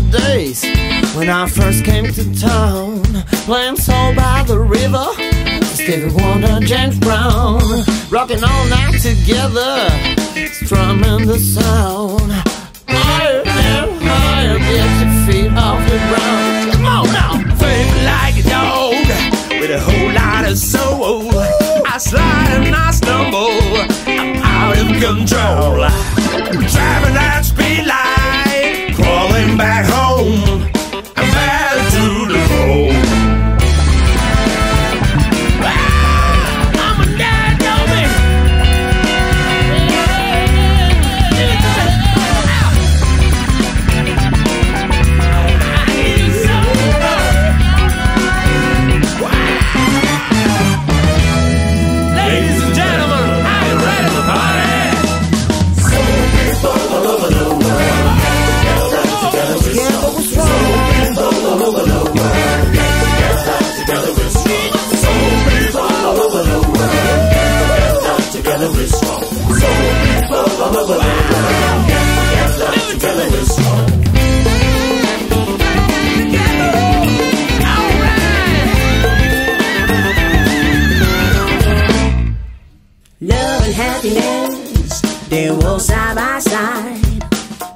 days when I first came to town, playing soul by the river. Stevie Wonder, James Brown, rocking all night together, strumming the sound. Higher and higher, get your feet off the ground. Come on now, Feel like a dog with a whole lot of soul. I slide and I stumble. I'm out of control. Driving that speed light, back home. Love and happiness, they walk side by side,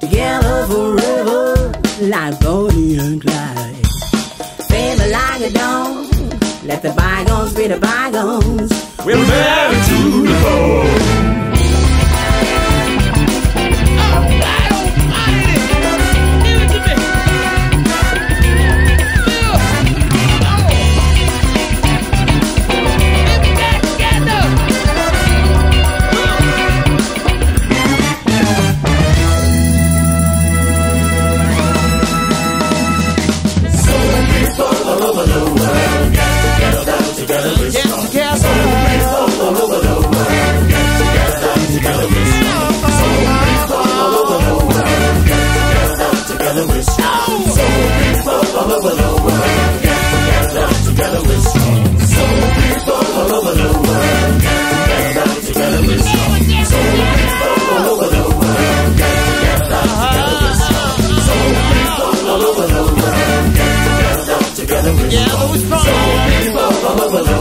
together forever, like Bonnie and Clyde. Favor like a dog, let the bygones be the bygones. We're married to the bone. Together together with strong. Soul people all over the world get together, together we've got all over the world, get together together strong. Soul people all over the world get together, together strong.